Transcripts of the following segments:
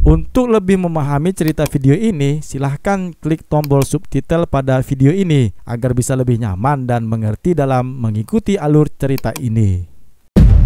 Untuk lebih memahami cerita video ini, silahkan klik tombol subtitle pada video ini agar bisa lebih nyaman dan mengerti dalam mengikuti alur cerita ini.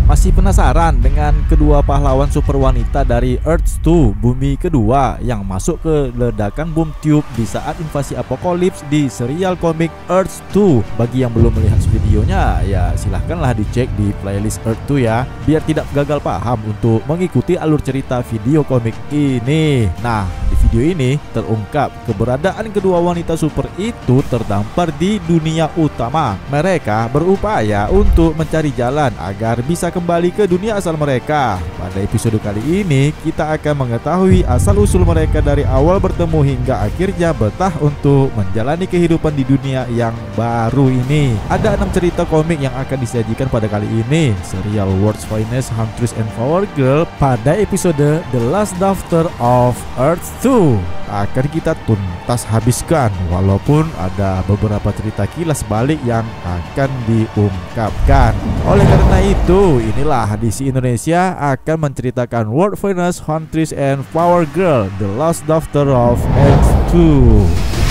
Masih penasaran dengan kedua pahlawan super wanita dari Earth 2 Bumi kedua yang masuk ke ledakan boom tube di saat invasi apokalips di serial komik Earth 2 Bagi yang belum melihat videonya ya silahkanlah dicek di playlist Earth 2 ya Biar tidak gagal paham untuk mengikuti alur cerita video komik ini. Nah di video ini terungkap keberadaan kedua wanita super itu terdampar di dunia utama. Mereka berupaya untuk mencari jalan agar bisa kembali ke dunia asal mereka. Pada episode kali ini, kita akan mengetahui asal-usul mereka dari awal bertemu hingga akhirnya betah untuk menjalani kehidupan di dunia yang baru ini. Ada enam cerita komik yang akan disajikan pada kali ini. Serial World's Finest Huntress and Power Girl pada episode The Last Daughter of Earth 2 akan kita tuntas habiskan walaupun ada beberapa cerita kilas balik yang akan diungkapkan. Oleh karena itu, inilah DC Indonesia akan menceritakan World Finest Huntress and Power Girl The Lost Daughter of X2.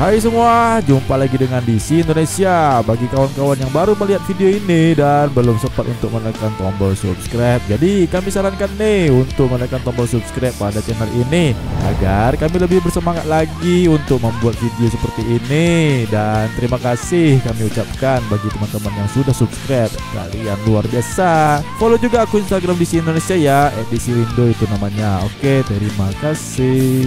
Hai semua, jumpa lagi dengan DC Indonesia. Bagi kawan-kawan yang baru melihat video ini dan belum sempat untuk menekan tombol subscribe Jadi kami sarankan nih untuk menekan tombol subscribe pada channel ini Agar kami lebih bersemangat lagi untuk membuat video seperti ini. Dan terima kasih kami ucapkan bagi teman-teman yang sudah subscribe. Kalian luar biasa. Follow juga akun Instagram DC Indonesia ya Edisi Window itu namanya. Oke, terima kasih.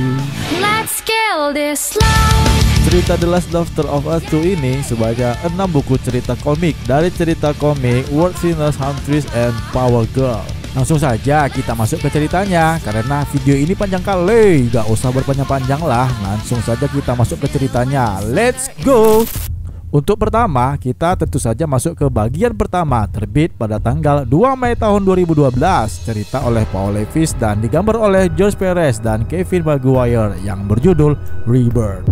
Let's kill this love. Cerita The Last Daughter of Us 2 ini sebagai 6 buku cerita komik. Dari cerita komik World Finest Huntress and Power Girl. Langsung saja kita masuk ke ceritanya Karena video ini panjang kali. Gak usah berpanjang-panjang lah Langsung saja kita masuk ke ceritanya. Let's go! Untuk pertama, kita tentu saja masuk ke bagian pertama terbit pada tanggal 2 Mei tahun 2012 cerita oleh Paul Levis dan digambar oleh George Perez dan Kevin Maguire yang berjudul Rebirth.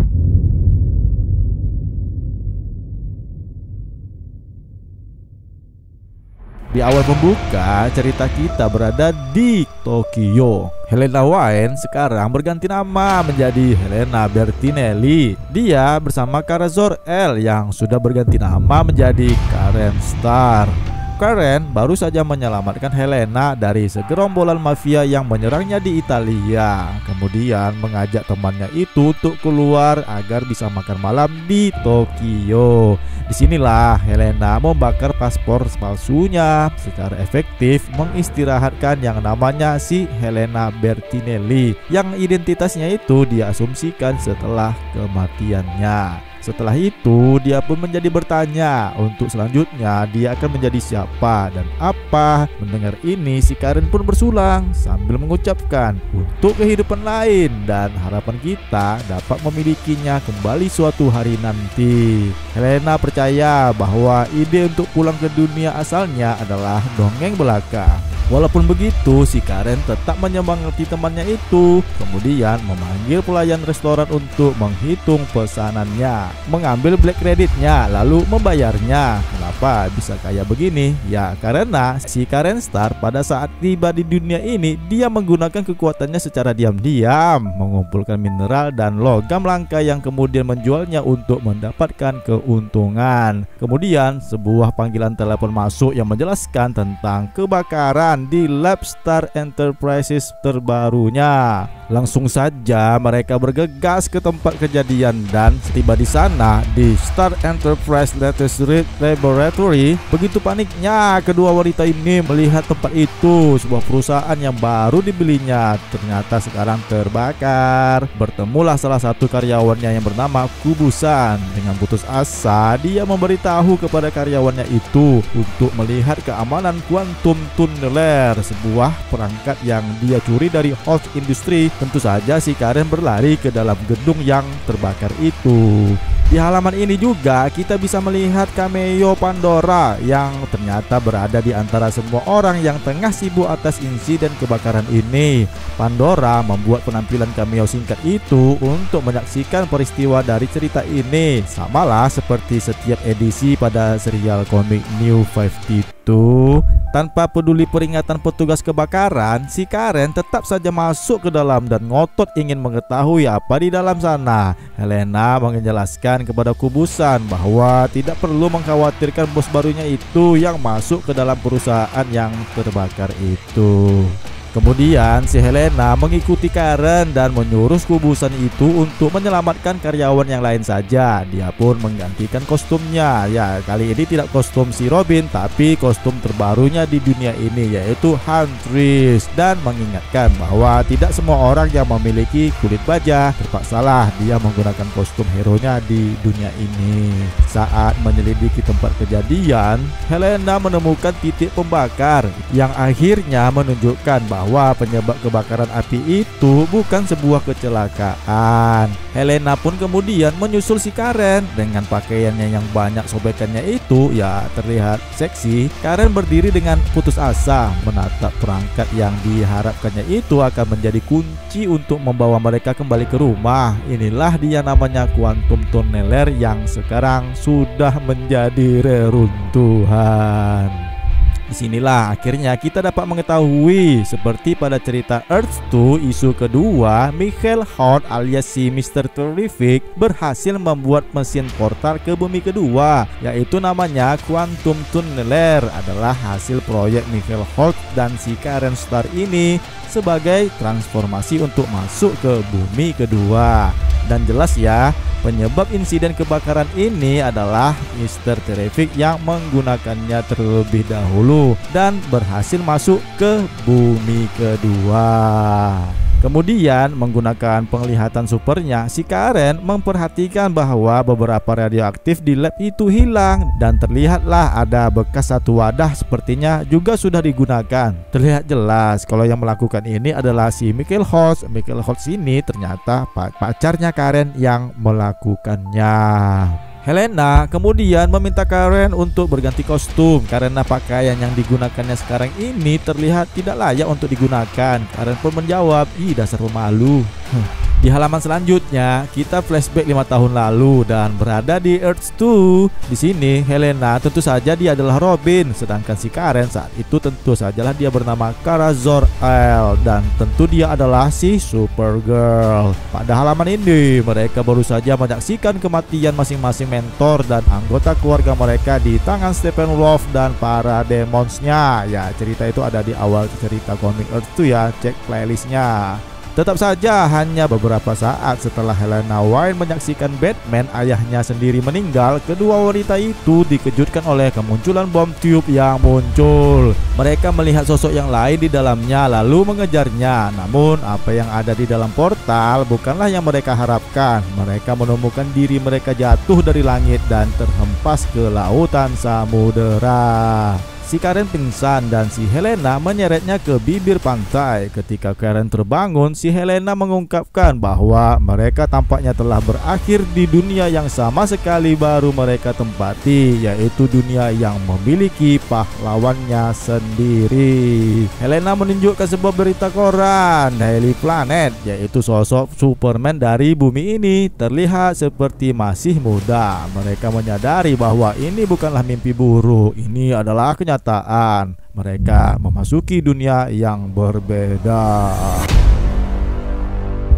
Di awal pembuka, cerita kita berada di Tokyo. Helena Wayne sekarang berganti nama menjadi Helena Bertinelli. Dia bersama Karazor L yang sudah berganti nama menjadi Karen Star. Karen baru saja menyelamatkan Helena dari segerombolan mafia yang menyerangnya di Italia. Kemudian mengajak temannya itu untuk keluar agar bisa makan malam di Tokyo. Di sinilah Helena membakar paspor palsunya secara efektif mengistirahatkan yang namanya si Helena Bertinelli yang identitasnya itu diasumsikan setelah kematiannya. Setelah itu, dia pun menjadi bertanya untuk selanjutnya dia akan menjadi siapa dan apa. Mendengar ini, si Karen pun bersulang sambil mengucapkan untuk kehidupan lain dan harapan kita dapat memilikinya kembali suatu hari nanti. Helena percaya bahwa ide untuk pulang ke dunia asalnya adalah dongeng belaka. Walaupun begitu, si Karen tetap menyemangati temannya itu. Kemudian memanggil pelayan restoran untuk menghitung pesanannya, mengambil black creditnya, lalu membayarnya. Kenapa bisa kayak begini? Ya karena si Karen Star pada saat tiba di dunia ini, dia menggunakan kekuatannya secara diam-diam, mengumpulkan mineral dan logam langka yang kemudian menjualnya untuk mendapatkan keuntungan. Kemudian sebuah panggilan telepon masuk yang menjelaskan tentang kebakaran di Lab Star Enterprises terbarunya. Langsung saja mereka bergegas ke tempat kejadian dan setiba di sana di Star Enterprise Latest Read Laboratory, begitu paniknya kedua wanita ini melihat tempat itu sebuah perusahaan yang baru dibelinya ternyata sekarang terbakar. Bertemulah salah satu karyawannya yang bernama Kubusan. Dengan putus asa, dia memberitahu kepada karyawannya itu untuk melihat keamanan kuantum tunneler sebuah perangkat yang dia curi dari Host Industry tentu saja si Karen berlari ke dalam gedung yang terbakar itu. Di halaman ini juga kita bisa melihat cameo Pandora yang ternyata berada di antara semua orang yang tengah sibuk atas insiden kebakaran ini. Pandora membuat penampilan cameo singkat itu untuk menyaksikan peristiwa dari cerita ini. Samalah seperti setiap edisi pada serial komik New 52 tanpa peduli peringatan petugas kebakaran, si Karen tetap saja masuk ke dalam dan ngotot ingin mengetahui apa di dalam sana. Helena menjelaskan kepada Kubusan bahwa tidak perlu mengkhawatirkan bos barunya itu yang masuk ke dalam perusahaan yang terbakar itu. Kemudian si Helena mengikuti Karen dan menyuruh kubusan itu untuk menyelamatkan karyawan yang lain saja. Dia pun menggantikan kostumnya. Ya, kali ini tidak kostum si Robin tapi kostum terbarunya di dunia ini yaitu Huntress dan mengingatkan bahwa tidak semua orang yang memiliki kulit baja terpaksalah dia menggunakan kostum hero-nya di dunia ini. Saat menyelidiki tempat kejadian, Helena menemukan titik pembakar yang akhirnya menunjukkan bahwa bahwa penyebab kebakaran api itu bukan sebuah kecelakaan. Helena pun kemudian menyusul si Karen dengan pakaiannya yang banyak sobekannya itu ya terlihat seksi. Karen berdiri dengan putus asa menatap perangkat yang diharapkannya itu akan menjadi kunci untuk membawa mereka kembali ke rumah. Inilah dia namanya quantum tunneler yang sekarang sudah menjadi reruntuhan. Di sinilah akhirnya kita dapat mengetahui seperti pada cerita Earth 2 isu kedua Michael Hort alias si Mr. Terrific berhasil membuat mesin portal ke bumi kedua yaitu namanya Quantum Tunneler adalah hasil proyek Michael Hort dan si Karen Star ini sebagai transformasi untuk masuk ke bumi kedua dan jelas ya Penyebab insiden kebakaran ini adalah Mr. Terrific yang menggunakannya terlebih dahulu dan berhasil masuk ke bumi kedua. Kemudian menggunakan penglihatan supernya, si Karen memperhatikan bahwa beberapa radioaktif di lab itu hilang dan terlihatlah ada bekas satu wadah sepertinya juga sudah digunakan. Terlihat jelas kalau yang melakukan ini adalah si Michael Holtz. Michael Holtz ini ternyata pacarnya Karen yang melakukannya. Helena kemudian meminta Karen untuk berganti kostum karena pakaian yang digunakannya sekarang ini terlihat tidak layak untuk digunakan. Karen pun menjawab, "Ih, dasar pemalu." Di halaman selanjutnya, kita flashback lima tahun lalu dan berada di Earth 2. Di sini, Helena tentu saja dia adalah Robin, sedangkan si Karen saat itu tentu sajalah dia bernama Kara Zor-El dan tentu dia adalah si Supergirl. Pada halaman ini, mereka baru saja menyaksikan kematian masing-masing mentor dan anggota keluarga mereka di tangan Stephen Wolf dan para demonsnya. Ya, cerita itu ada di awal cerita komik Earth 2 ya, cek playlistnya. Tetap saja hanya beberapa saat setelah Helena Wayne menyaksikan Batman ayahnya sendiri meninggal, kedua wanita itu dikejutkan oleh kemunculan bom tube yang muncul. Mereka melihat sosok yang lain di dalamnya lalu mengejarnya. Namun apa yang ada di dalam portal bukanlah yang mereka harapkan. Mereka menemukan diri mereka jatuh dari langit dan terhempas ke lautan samudera. Si Karen pingsan dan si Helena menyeretnya ke bibir pantai. Ketika Karen terbangun, si Helena mengungkapkan bahwa mereka tampaknya telah berakhir di dunia yang sama sekali baru mereka tempati, yaitu dunia yang memiliki pahlawannya sendiri. Helena menunjukkan sebuah berita koran Daily Planet, yaitu sosok Superman dari bumi ini terlihat seperti masih muda. Mereka menyadari bahwa ini bukanlah mimpi buruk, ini adalah kenyataan kenyataan mereka memasuki dunia yang berbeda.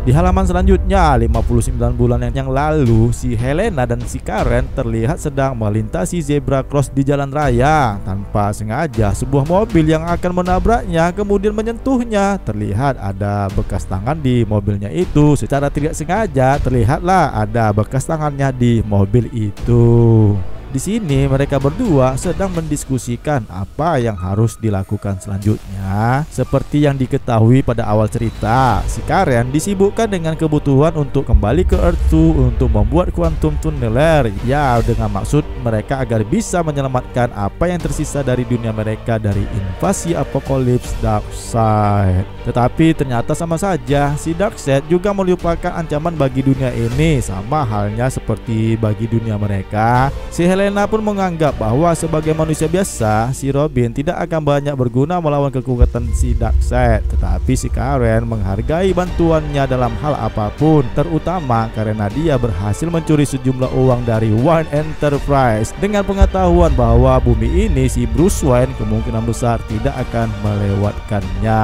Di halaman selanjutnya, 59 bulan yang lalu, si Helena dan si Karen terlihat sedang melintasi zebra cross di jalan raya. Tanpa sengaja, sebuah mobil yang akan menabraknya kemudian menyentuhnya. Terlihat ada bekas tangan di mobilnya itu. Secara tidak sengaja, terlihatlah ada bekas tangannya di mobil itu. Di sini mereka berdua sedang mendiskusikan apa yang harus dilakukan selanjutnya. Seperti yang diketahui pada awal cerita, si Karen disibukkan dengan kebutuhan untuk kembali ke Earth 2 untuk membuat quantum tunneler. Ya, dengan maksud mereka agar bisa menyelamatkan apa yang tersisa dari dunia mereka dari invasi apokalips Darkseid. Tetapi ternyata sama saja, si Darkseid juga melupakan ancaman bagi dunia ini sama halnya seperti bagi dunia mereka. Si Helena pun menganggap bahwa sebagai manusia biasa, si Robin tidak akan banyak berguna melawan kekuatan si Darkseid. Tetapi si Karen menghargai bantuannya dalam hal apa pun, terutama karena dia berhasil mencuri sejumlah uang dari One Enterprise dengan pengetahuan bahwa bumi ini si Bruce Wayne kemungkinan besar tidak akan melewatkannya.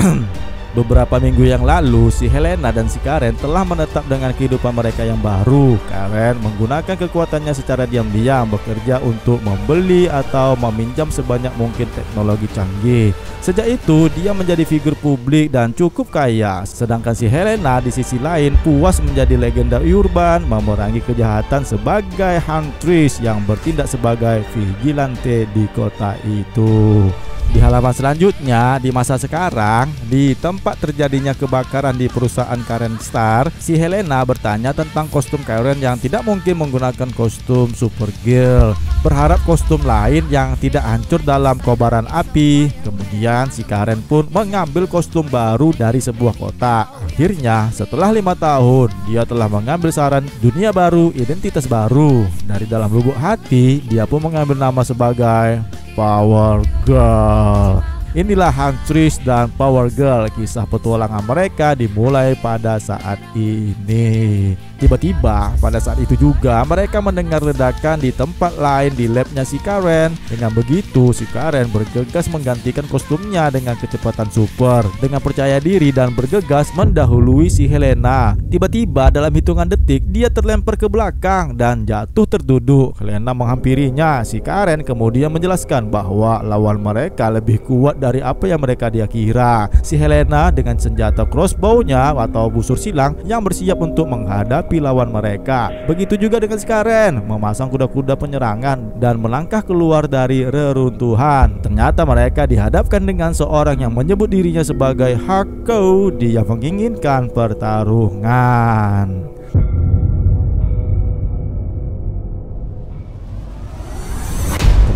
Beberapa minggu yang lalu, si Helena dan si Karen telah menetap dengan kehidupan mereka yang baru. Karen menggunakan kekuatannya secara diam-diam bekerja untuk membeli atau meminjam sebanyak mungkin teknologi canggih. Sejak itu, dia menjadi figur publik dan cukup kaya. Sedangkan si Helena di sisi lain puas menjadi legenda urban, memerangi kejahatan sebagai huntress yang bertindak sebagai vigilante di kota itu. Di halaman selanjutnya, di masa sekarang, di tempat terjadinya kebakaran di perusahaan Karen Star, si Helena bertanya tentang kostum Karen yang tidak mungkin menggunakan kostum Supergirl. Berharap kostum lain yang tidak hancur dalam kobaran api. Kemudian si Karen pun mengambil kostum baru dari sebuah kota. Akhirnya, setelah lima tahun, dia telah mengambil saran dunia baru, identitas baru. Dari dalam lubuk hati, dia pun mengambil nama sebagai Power Girl. Inilah Huntress dan Power Girl Kisah petualangan mereka dimulai pada saat ini. Tiba-tiba pada saat itu juga mereka mendengar ledakan di tempat lain di labnya si Karen. Dengan begitu si Karen bergegas menggantikan kostumnya dengan kecepatan super. Dengan percaya diri dan bergegas mendahului si Helena. Tiba-tiba dalam hitungan detik dia terlempar ke belakang dan jatuh terduduk. Helena menghampirinya. Si Karen kemudian menjelaskan bahwa lawan mereka lebih kuat dari apa yang mereka dia kira Si Helena dengan senjata crossbow-nya atau busur silang yang bersiap untuk menghadapi lawan mereka. Begitu juga dengan si Karen, memasang kuda-kuda penyerangan dan melangkah keluar dari reruntuhan. Ternyata mereka dihadapkan dengan seorang yang menyebut dirinya sebagai Hako, dia menginginkan pertarungan.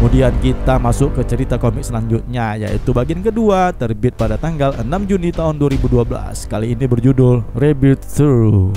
Kemudian kita masuk ke cerita komik selanjutnya yaitu bagian kedua terbit pada tanggal 6 Juni tahun 2012. Kali ini berjudul Rebirth Through.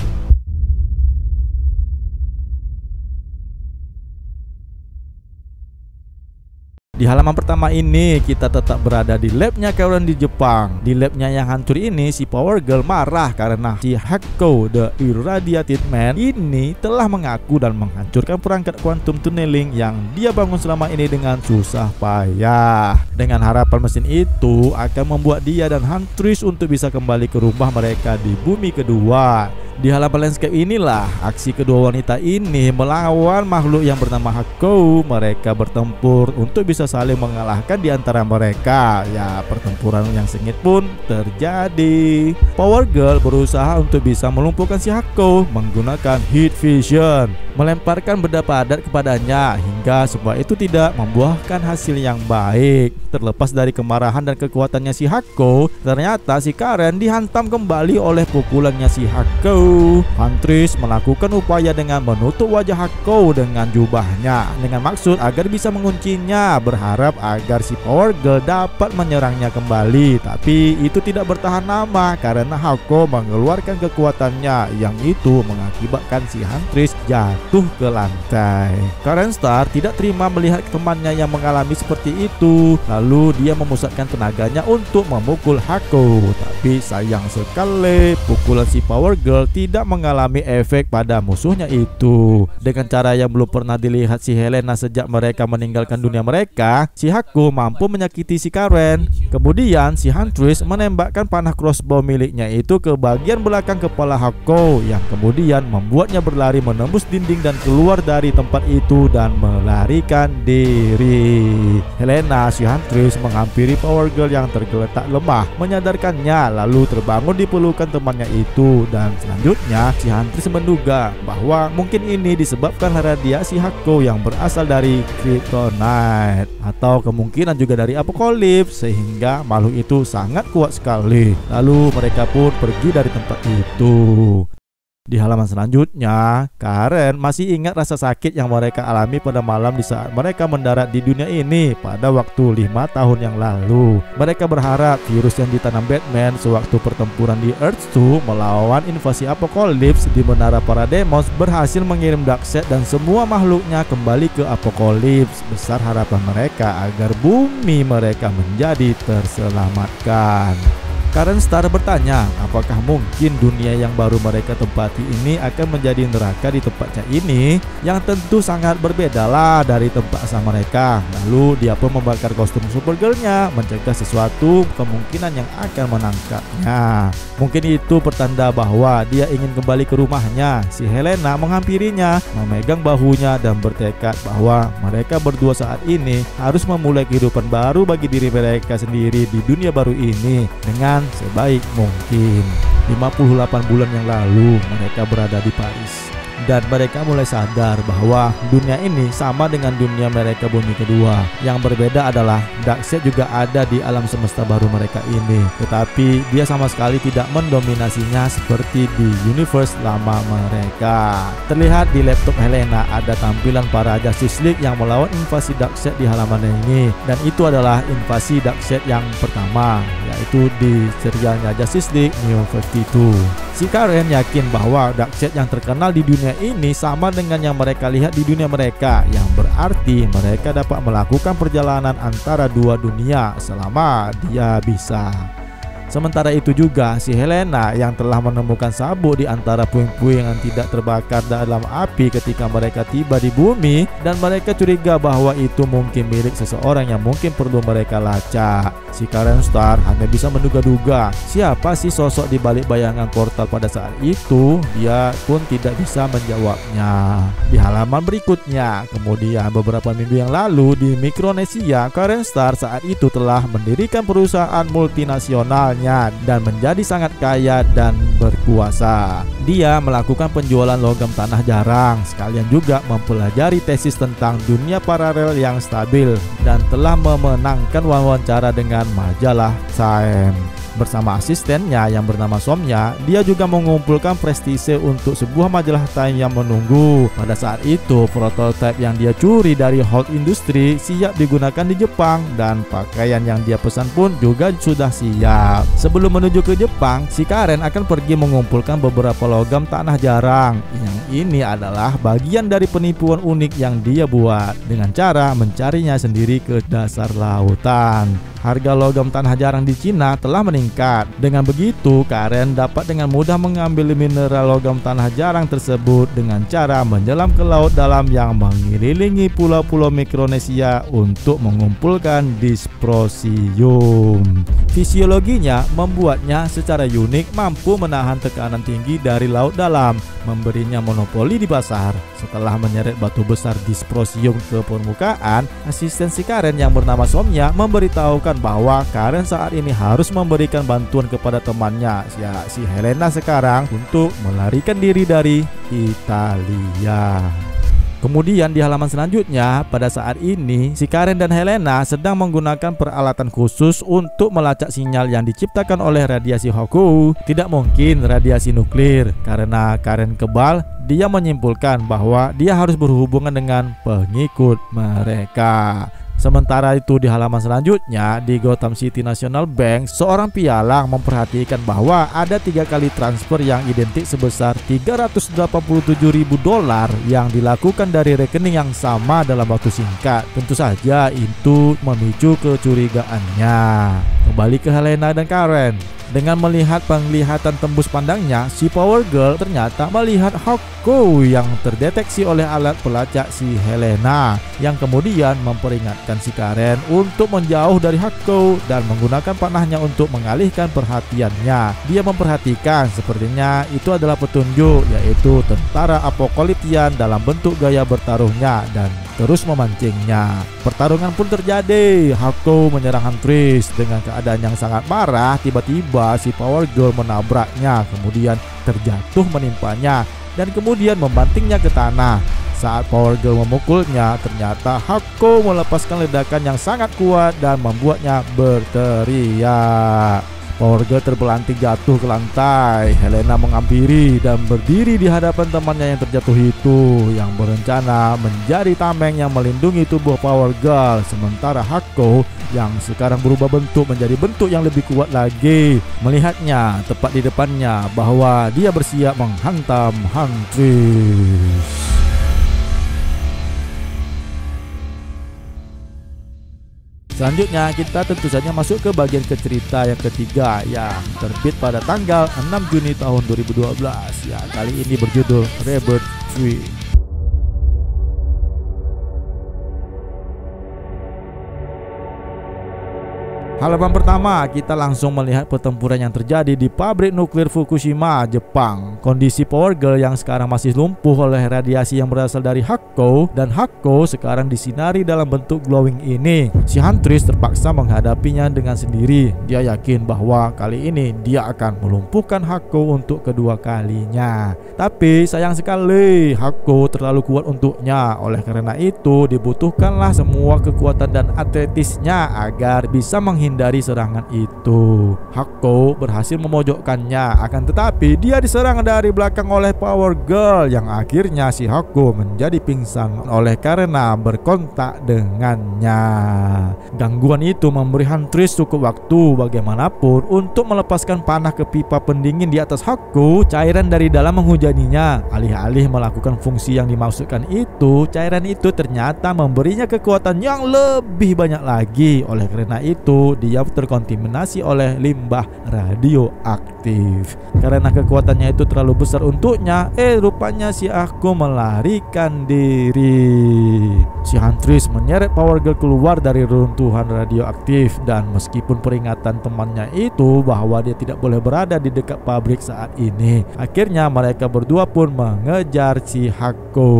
Di halaman pertama ini kita tetap berada di labnya Karen di Jepang. Di labnya yang hancur ini si Power Girl marah karena si Hako the Irradiated Man ini telah mengaku dan menghancurkan perangkat quantum tunneling yang dia bangun selama ini dengan susah payah. Dengan harapan mesin itu akan membuat dia dan Huntress untuk bisa kembali ke rumah mereka di bumi kedua. Di halaman landscape inilah aksi kedua wanita ini melawan makhluk yang bernama Hako. Mereka bertempur untuk bisa saling mengalahkan di antara mereka. Ya, pertempuran yang sengit pun terjadi. Power Girl berusaha untuk bisa melumpuhkan si Hako menggunakan Heat Vision, melemparkan benda padat kepadanya hingga semua itu tidak membuahkan hasil yang baik. Terlepas dari kemarahan dan kekuatannya si Hako, ternyata si Karen dihantam kembali oleh pukulannya si Huntress melakukan upaya dengan menutup wajah Hako dengan jubahnya dengan maksud agar bisa menguncinya berharap agar si Power Girl dapat menyerangnya kembali. Tapi itu tidak bertahan lama karena Hako mengeluarkan kekuatannya yang itu mengakibatkan si Huntress jatuh ke lantai. Karen Star tidak terima melihat temannya yang mengalami seperti itu. Lalu dia memusatkan tenaganya untuk memukul Hako tapi sayang sekali pukulan si Power Girl tidak mengalami efek pada musuhnya itu. Dengan cara yang belum pernah dilihat si Helena sejak mereka meninggalkan dunia mereka, si Haku mampu menyakiti si Karen. Kemudian si Huntress menembakkan panah crossbow miliknya itu ke bagian belakang kepala Hako yang kemudian membuatnya berlari menembus dinding dinding dan keluar dari tempat itu dan melarikan diri. Helena si Huntress menghampiri Power Girl yang tergeletak lemah, menyadarkannya lalu terbangun di pelukan temannya itu dan selanjutnya si Huntress menduga bahwa mungkin ini disebabkan radiasi Hako yang berasal dari Kryptonite atau kemungkinan juga dari Apokalips sehingga makhluk itu sangat kuat sekali. Lalu mereka pun pergi dari tempat itu. Di halaman selanjutnya, Karen masih ingat rasa sakit yang mereka alami pada malam di saat mereka mendarat di dunia ini pada waktu lima tahun yang lalu. Mereka berharap virus yang ditanam Batman sewaktu pertempuran di Earth 2 melawan invasi Apokalips di Menara Parademos berhasil mengirim Darkseid dan semua makhluknya kembali ke Apokalips. Besar harapan mereka agar bumi mereka menjadi terselamatkan. Karen Star bertanya, apakah mungkin dunia yang baru mereka tempati ini akan menjadi neraka di tempatnya ini? Yang tentu sangat berbeda lah dari tempat asal mereka. Lalu dia pun membakar kostum Supergirl-nya, mencegah sesuatu kemungkinan yang akan menangkapnya. Mungkin itu pertanda bahwa dia ingin kembali ke rumahnya. Si Helena menghampirinya, memegang bahunya dan bertekad bahwa mereka berdua saat ini harus memulai kehidupan baru bagi diri mereka sendiri di dunia baru ini dengan sebaik mungkin. 58 bulan yang lalu mereka berada di Paris dan mereka mulai sadar bahwa dunia ini sama dengan dunia mereka bumi kedua. Yang berbeda adalah Darkseid juga ada di alam semesta baru mereka ini, tetapi dia sama sekali tidak mendominasinya seperti di universe lama mereka. Terlihat di laptop Helena ada tampilan para Justice League yang melawan invasi Darkseid di halaman ini dan itu adalah invasi Darkseid yang pertama yaitu di serialnya Justice League New 52. Si Karen yakin bahwa Darkseid yang terkenal di dunia ini sama dengan yang mereka lihat di dunia mereka yang berarti mereka dapat melakukan perjalanan antara dua dunia selama dia bisa. Sementara itu juga si Helena yang telah menemukan sabuk di antara puing-puing yang tidak terbakar dalam api ketika mereka tiba di bumi dan mereka curiga bahwa itu mungkin milik seseorang yang mungkin perlu mereka lacak. Si Karen Star hanya bisa menduga-duga siapa sih sosok di balik bayangan portal pada saat itu. Dia pun tidak bisa menjawabnya. Di halaman berikutnya, kemudian beberapa minggu yang lalu di Mikronesia, Karen Star saat itu telah mendirikan perusahaan multinasional dan menjadi sangat kaya dan berkuasa. Dia melakukan penjualan logam tanah jarang, sekalian juga mempelajari tesis tentang dunia paralel yang stabil dan telah memenangkan wawancara dengan majalah Time. Bersama asistennya yang bernama Somnya, dia juga mengumpulkan prestise untuk sebuah majalah Time yang menunggu. Pada saat itu, prototipe yang dia curi dari Holt Industry siap digunakan di Jepang dan pakaian yang dia pesan pun juga sudah siap. Sebelum menuju ke Jepang, si Karen akan pergi mengumpulkan beberapa logam tanah jarang. Yang ini adalah bagian dari penipuan unik yang dia buat dengan cara mencarinya sendiri ke dasar lautan harga logam tanah jarang di Cina telah meningkat. Dengan begitu, Karen dapat dengan mudah mengambil mineral logam tanah jarang tersebut dengan cara menyelam ke laut dalam yang mengelilingi pulau-pulau Mikronesia untuk mengumpulkan dysprosium. Fisiologinya membuatnya secara unik mampu menahan tekanan tinggi dari laut dalam, memberinya monopoli di pasar. Setelah menyeret batu besar dysprosium ke permukaan, asistensi Karen yang bernama Somnya memberitahukan bahwa Karen saat ini harus memberikan bantuan kepada temannya ya si Helena sekarang untuk melarikan diri dari Italia. Kemudian di halaman selanjutnya, pada saat ini si Karen dan Helena sedang menggunakan peralatan khusus untuk melacak sinyal yang diciptakan oleh radiasi Hoku. Tidak mungkin radiasi nuklir karena Karen kebal, dia menyimpulkan bahwa dia harus berhubungan dengan pengikut mereka. Sementara itu di halaman selanjutnya di Gotham City National Bank, seorang pialang memperhatikan bahwa ada tiga kali transfer yang identik sebesar 387 ribu dolar yang dilakukan dari rekening yang sama dalam waktu singkat. Tentu saja itu memicu kecurigaannya. Kembali ke Helena dan Karen. Dengan melihat penglihatan tembus pandangnya, si Power Girl ternyata melihat Hako yang terdeteksi oleh alat pelacak si Helena yang kemudian memperingatkan si Karen untuk menjauh dari Hako dan menggunakan panahnya untuk mengalihkan perhatiannya. Dia memperhatikan sepertinya itu adalah petunjuk yaitu tentara apokaliptian dalam bentuk gaya bertaruhnya dan terus memancingnya. Pertarungan pun terjadi. Hako menyerang Huntress dengan keadaan yang sangat marah. Tiba-tiba si Power Girl menabraknya, kemudian terjatuh menimpanya dan kemudian membantingnya ke tanah. Saat Power Girl memukulnya, ternyata Hako melepaskan ledakan yang sangat kuat dan membuatnya berteriak. Girl terpelanting jatuh ke lantai. Helena menghampiri dan berdiri di hadapan temannya yang terjatuh itu yang berencana menjadi tameng yang melindungi tubuh Power Girl. Sementara Hako yang sekarang berubah bentuk menjadi bentuk yang lebih kuat lagi. Melihatnya tepat di depannya bahwa dia bersiap menghantam Huntress. Selanjutnya kita tentu saja masuk ke bagian ke cerita yang ketiga yang terbit pada tanggal 6 Juni tahun 2012 ya kali ini berjudul Rebirth Tree. Halaman pertama, kita langsung melihat pertempuran yang terjadi di pabrik nuklir Fukushima, Jepang. Kondisi Power Girl yang sekarang masih lumpuh oleh radiasi yang berasal dari Hako dan Hako sekarang disinari dalam bentuk glowing ini. Si Huntress terpaksa menghadapinya dengan sendiri. Dia yakin bahwa kali ini dia akan melumpuhkan Hako untuk kedua kalinya. Tapi sayang sekali, Hako terlalu kuat untuknya. Oleh karena itu, dibutuhkanlah semua kekuatan dan atletisnya agar bisa menghindari menghindari serangan itu. Hako berhasil memojokkannya, akan tetapi dia diserang dari belakang oleh Power Girl yang akhirnya si Hako menjadi pingsan oleh karena berkontak dengannya. Gangguan itu memberi Huntress cukup waktu bagaimanapun untuk melepaskan panah ke pipa pendingin di atas Hako. Cairan dari dalam menghujaninya. Alih-alih melakukan fungsi yang dimaksudkan itu, cairan itu ternyata memberinya kekuatan yang lebih banyak lagi. Oleh karena itu, dia terkontaminasi oleh limbah radioaktif. Karena kekuatannya itu terlalu besar untuknya, eh rupanya si aku melarikan diri. Si Huntress menyeret Power Girl keluar dari runtuhan radioaktif dan meskipun peringatan temannya itu bahwa dia tidak boleh berada di dekat pabrik saat ini, akhirnya mereka berdua pun mengejar si Hako.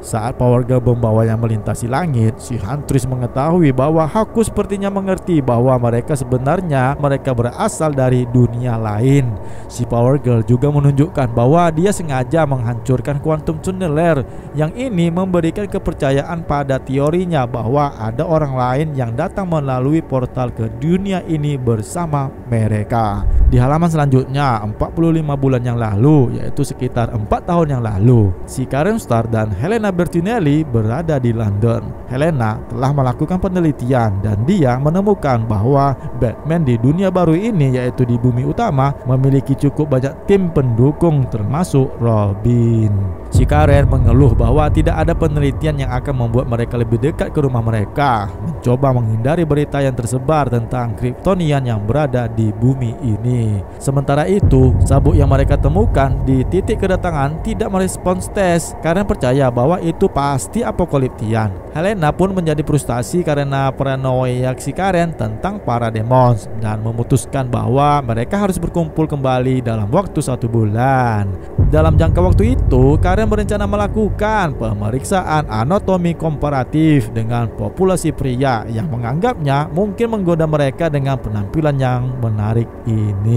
Saat Power Girl membawanya melintasi langit, si Huntress mengetahui bahwa Haku sepertinya mengerti bahwa mereka sebenarnya mereka berasal dari dunia lain. Si Power Girl juga menunjukkan bahwa dia sengaja menghancurkan quantum tunneler yang ini memberikan kepercayaan pada teorinya bahwa ada orang lain yang datang melalui portal ke dunia ini bersama mereka. Di halaman selanjutnya, 45 bulan yang lalu, yaitu sekitar 4 tahun yang lalu, si Karen Starr dan Helena Bertinelli berada di London. Helena telah melakukan penelitian dan dia menemukan bahwa Batman di dunia baru ini, yaitu di bumi utama, memiliki cukup banyak tim pendukung termasuk Robin. Si Karen mengeluh bahwa tidak ada penelitian yang akan membuat mereka lebih dekat ke rumah mereka, mencoba menghindari berita yang tersebar tentang Kryptonian yang berada di bumi ini. Sementara itu, sabuk yang mereka temukan di titik kedatangan tidak merespons tes karena percaya bahwa itu pasti apokaliptian. Helena pun menjadi frustasi karena paranoia si Karen tentang para demons dan memutuskan bahwa mereka harus berkumpul kembali dalam waktu satu bulan. Dalam jangka waktu itu, Karen berencana melakukan pemeriksaan anatomi komparatif dengan populasi pria yang menganggapnya mungkin menggoda mereka dengan penampilan yang menarik ini.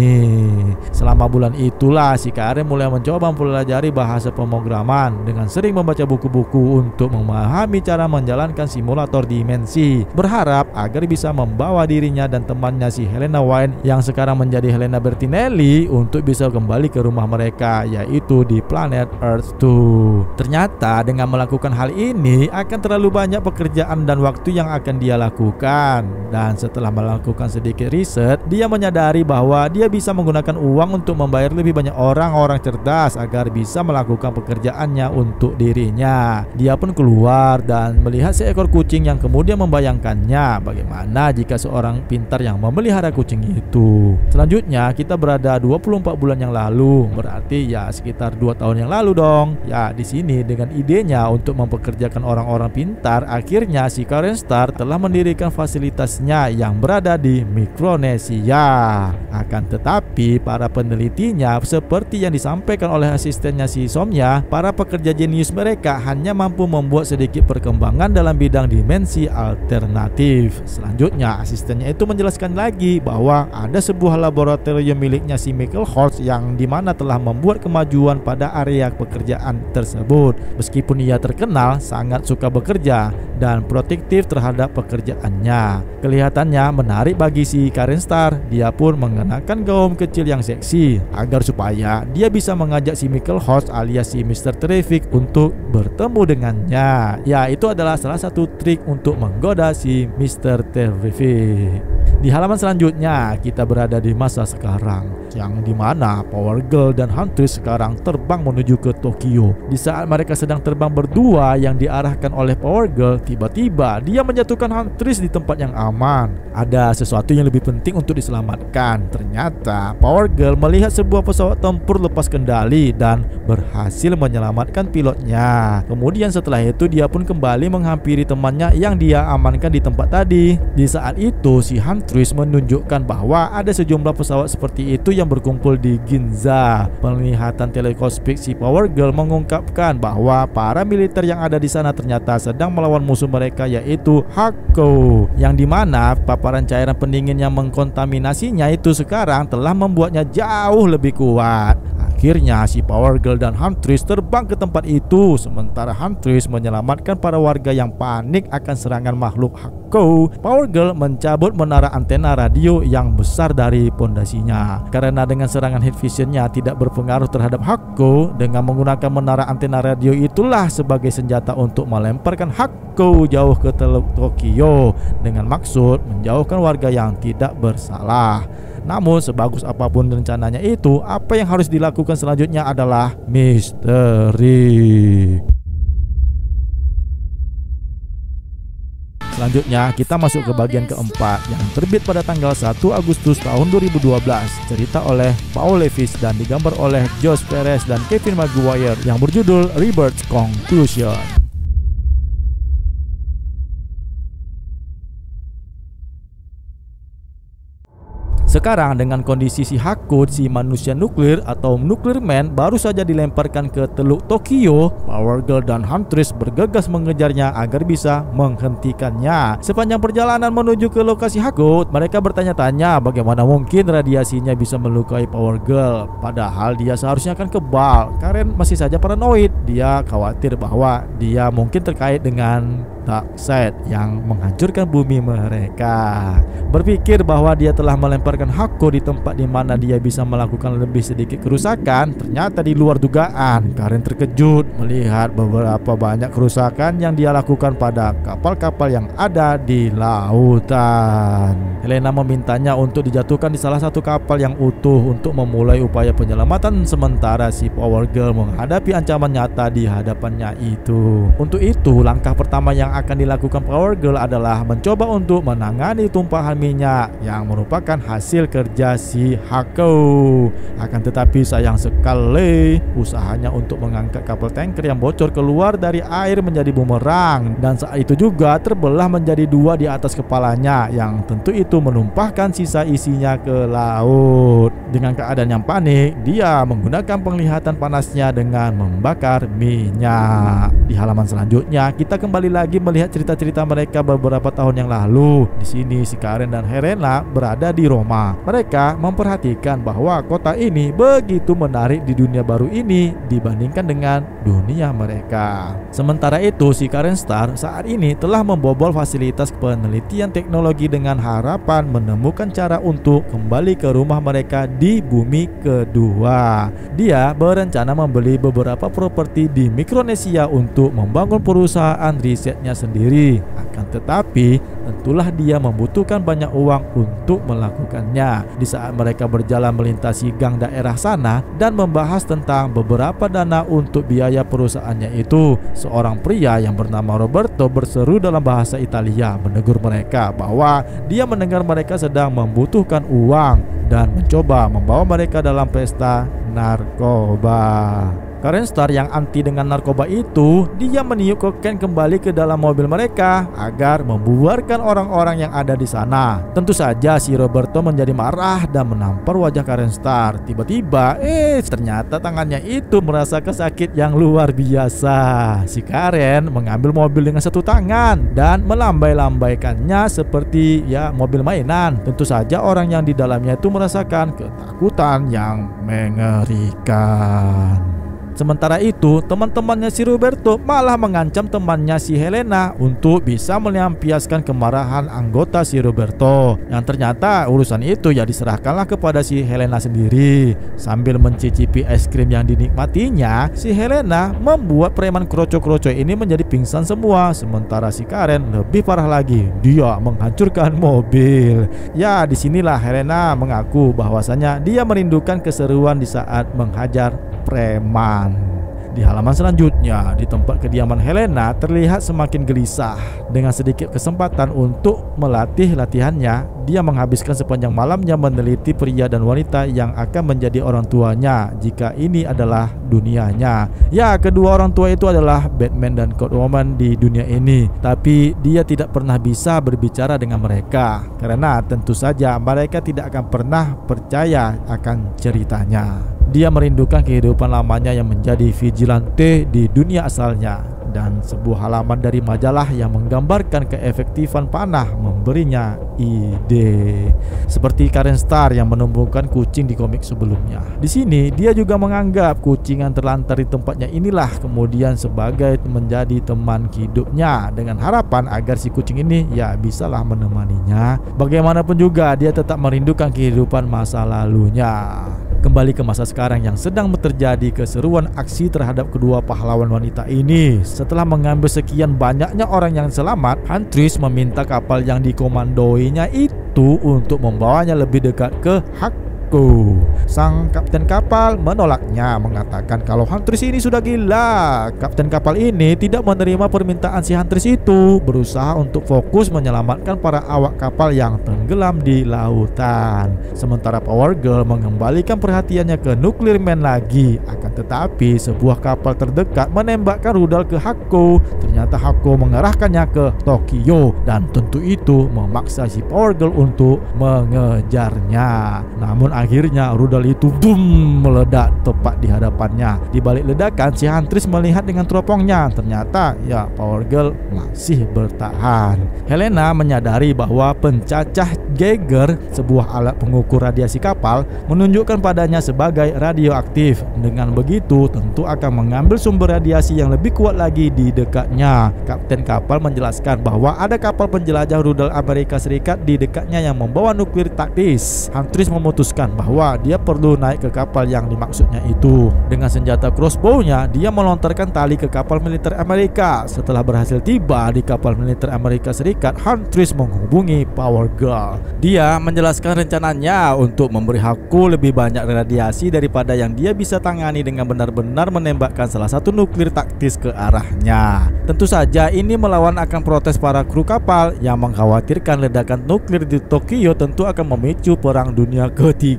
Selama bulan itulah si Karen mulai mencoba mempelajari bahasa pemrograman dengan sering membaca buku-buku untuk memahami cara menjalankan simulator dimensi, berharap agar bisa membawa dirinya dan temannya si Helena Wine yang sekarang menjadi Helena Bertinelli untuk bisa kembali ke rumah mereka yaitu di planet Earth 2. Ternyata dengan melakukan hal ini akan terlalu banyak pekerjaan dan waktu yang akan dia lakukan dan setelah melakukan sedikit riset dia menyadari bahwa dia dia bisa menggunakan uang untuk membayar lebih banyak orang-orang cerdas agar bisa melakukan pekerjaannya untuk dirinya. Dia pun keluar dan melihat seekor kucing yang kemudian membayangkannya bagaimana jika seorang pintar yang memelihara kucing itu. Selanjutnya kita berada 24 bulan yang lalu, berarti ya sekitar 2 tahun yang lalu dong. Ya di sini dengan idenya untuk mempekerjakan orang-orang pintar, akhirnya si Karen Star telah mendirikan fasilitasnya yang berada di Mikronesia. Akan tetapi para penelitinya seperti yang disampaikan oleh asistennya si Somya, para pekerja jenius mereka hanya mampu membuat sedikit perkembangan dalam bidang dimensi alternatif. Selanjutnya asistennya itu menjelaskan lagi bahwa ada sebuah laboratorium miliknya si Michael Horst yang di mana telah membuat kemajuan pada area pekerjaan tersebut. Meskipun ia terkenal sangat suka bekerja dan protektif terhadap pekerjaannya. Kelihatannya menarik bagi si Karen Star. Dia pun mengenakan gaun kecil yang seksi agar supaya dia bisa mengajak si Michael Horst alias si Mr. Terrific untuk bertemu dengannya. Ya, itu adalah salah satu trik untuk menggoda si Mr. Terrific. Di halaman selanjutnya kita berada di masa sekarang yang di mana Power Girl dan Huntress sekarang terbang menuju ke Tokyo. Di saat mereka sedang terbang berdua yang diarahkan oleh Power Girl, tiba-tiba dia menjatuhkan Huntress di tempat yang aman. Ada sesuatu yang lebih penting untuk diselamatkan. Ternyata Power Girl melihat sebuah pesawat tempur lepas kendali dan berhasil menyelamatkan pilotnya. Kemudian setelah itu dia pun kembali menghampiri temannya yang dia amankan di tempat tadi. Di saat itu si Huntress menunjukkan bahwa ada sejumlah pesawat seperti itu yang berkumpul di Ginza. Penglihatan teleskopik si Power Girl mengungkapkan bahwa para militer yang ada di sana ternyata sedang melawan musuh mereka yaitu Hako. Yang di mana paparan cairan pendingin yang mengkontaminasinya itu sekarang telah membuatnya jauh lebih kuat. Akhirnya si Power Girl dan Huntress terbang ke tempat itu. Sementara Huntress menyelamatkan para warga yang panik akan serangan makhluk Hako Power Girl mencabut menara antena radio yang besar dari pondasinya. Karena dengan serangan heat visionnya tidak berpengaruh terhadap Hako Dengan menggunakan menara antena radio itulah sebagai senjata untuk melemparkan Hako jauh ke Teluk Tokyo Dengan maksud menjauhkan warga yang tidak bersalah namun sebagus apa pun rencananya itu, apa yang harus dilakukan selanjutnya adalah misteri. Selanjutnya kita masuk ke bagian keempat yang terbit pada tanggal 1 Agustus tahun 2012 Cerita oleh Paul Levis dan digambar oleh Josh Perez dan Kevin Maguire yang berjudul Rebirth Conclusion Sekarang dengan kondisi si Hakut, si manusia nuklir atau nuklir man baru saja dilemparkan ke Teluk Tokyo, Power Girl dan Huntress bergegas mengejarnya agar bisa menghentikannya. Sepanjang perjalanan menuju ke lokasi Hakut, mereka bertanya-tanya bagaimana mungkin radiasinya bisa melukai Power Girl. Padahal dia seharusnya akan kebal. Karen masih saja paranoid. Dia khawatir bahwa dia mungkin terkait dengan Darkseid yang menghancurkan bumi mereka. Berpikir bahwa dia telah melemparkan Hako di tempat di mana dia bisa melakukan lebih sedikit kerusakan, ternyata di luar dugaan. Karen terkejut melihat beberapa banyak kerusakan yang dia lakukan pada kapal-kapal yang ada di lautan. Helena memintanya untuk dijatuhkan di salah satu kapal yang utuh untuk memulai upaya penyelamatan sementara si Power Girl menghadapi ancaman nyata di hadapannya itu. Untuk itu, langkah pertama yang akan dilakukan Power Girl adalah mencoba untuk menangani tumpahan minyak yang merupakan hasil kerja si Hako. Akan tetapi sayang sekali usahanya untuk mengangkat kapal tanker yang bocor keluar dari air menjadi bumerang dan saat itu juga terbelah menjadi dua di atas kepalanya yang tentu itu menumpahkan sisa isinya ke laut. Dengan keadaan yang panik, dia menggunakan penglihatan panasnya dengan membakar minyak. Di halaman selanjutnya kita kembali lagi melihat cerita-cerita mereka beberapa tahun yang lalu. Di sini si Karen dan Helena berada di Roma. Mereka memperhatikan bahwa kota ini begitu menarik di dunia baru ini dibandingkan dengan dunia mereka. Sementara itu si Karen Star saat ini telah membobol fasilitas penelitian teknologi dengan harapan menemukan cara untuk kembali ke rumah mereka di bumi kedua. Dia berencana membeli beberapa properti di Mikronesia untuk membangun perusahaan risetnya sendiri. Akan tetapi, tentulah dia membutuhkan banyak uang untuk melakukannya. Di saat mereka berjalan melintasi gang daerah sana dan membahas tentang beberapa dana untuk biaya perusahaannya itu, seorang pria yang bernama Roberto berseru dalam bahasa Italia menegur mereka bahwa dia mendengar mereka sedang membutuhkan uang dan mencoba membawa mereka dalam pesta narkoba. Karen Star yang anti dengan narkoba itu, dia meniup kokain kembali ke dalam mobil mereka agar membuarkan orang-orang yang ada di sana. Tentu saja si Roberto menjadi marah dan menampar wajah Karen Star. Tiba-tiba, eh ternyata tangannya itu merasa kesakit yang luar biasa. Si Karen mengambil mobil dengan satu tangan dan melambai-lambaikannya seperti ya mobil mainan. Tentu saja orang yang di dalamnya itu merasakan ketakutan yang mengerikan. Sementara itu, teman-temannya si Roberto malah mengancam temannya si Helena untuk bisa melampiaskan kemarahan anggota si Roberto. Yang ternyata urusan itu ya diserahkanlah kepada si Helena sendiri. Sambil mencicipi es krim yang dinikmatinya, si Helena membuat preman kroco-kroco ini menjadi pingsan semua. Sementara si Karen lebih parah lagi, dia menghancurkan mobil. Ya, di sinilah Helena mengaku bahwasanya dia merindukan keseruan di saat menghajar preman. Di halaman selanjutnya, di tempat kediaman Helena terlihat semakin gelisah. Dengan sedikit kesempatan untuk melatih latihannya, dia menghabiskan sepanjang malamnya meneliti pria dan wanita yang akan menjadi orang tuanya jika ini adalah dunianya. Ya, kedua orang tua itu adalah Batman dan Catwoman di dunia ini, tapi dia tidak pernah bisa berbicara dengan mereka karena tentu saja mereka tidak akan pernah percaya akan ceritanya. Dia merindukan kehidupan lamanya yang menjadi vigilante di dunia asalnya dan sebuah halaman dari majalah yang menggambarkan keefektifan panah memberinya ide. Seperti Karen Star yang menumbuhkan kucing di komik sebelumnya. Di sini dia juga menganggap kucing yang terlantar di tempatnya inilah kemudian sebagai menjadi teman hidupnya dengan harapan agar si kucing ini ya bisalah menemaninya. Bagaimanapun juga dia tetap merindukan kehidupan masa lalunya. Kembali ke masa sekarang yang sedang terjadi keseruan aksi terhadap kedua pahlawan wanita ini. Setelah mengambil sekian banyaknya orang yang selamat, Huntress meminta kapal yang dikomandoinya itu untuk membawanya lebih dekat ke hak Sang kapten kapal menolaknya, mengatakan kalau Huntress ini sudah gila. Kapten kapal ini tidak menerima permintaan si Huntress itu, berusaha untuk fokus menyelamatkan para awak kapal yang tenggelam di lautan. Sementara Power Girl mengembalikan perhatiannya ke Nuclear Man lagi. Akan tetapi, sebuah kapal terdekat menembakkan rudal ke Hako. Ternyata Hako mengarahkannya ke Tokyo dan tentu itu memaksa si Power Girl untuk mengejarnya. Namun Akhirnya rudal itu boom meledak tepat di hadapannya. Di balik ledakan si Huntress melihat dengan teropongnya. Ternyata ya Power Girl masih bertahan. Helena menyadari bahwa pencacah Geiger, sebuah alat pengukur radiasi kapal, menunjukkan padanya sebagai radioaktif. Dengan begitu tentu akan mengambil sumber radiasi yang lebih kuat lagi di dekatnya. Kapten kapal menjelaskan bahwa ada kapal penjelajah rudal Amerika Serikat di dekatnya yang membawa nuklir taktis. Huntress memutuskan bahwa dia perlu naik ke kapal yang dimaksudnya itu. Dengan senjata crossbow-nya, dia melontarkan tali ke kapal militer Amerika. Setelah berhasil tiba di kapal militer Amerika Serikat, Huntress menghubungi Power Girl. Dia menjelaskan rencananya untuk memberi Haku lebih banyak radiasi daripada yang dia bisa tangani dengan benar-benar menembakkan salah satu nuklir taktis ke arahnya. Tentu saja ini melawan akan protes para kru kapal yang mengkhawatirkan ledakan nuklir di Tokyo tentu akan memicu perang dunia ketiga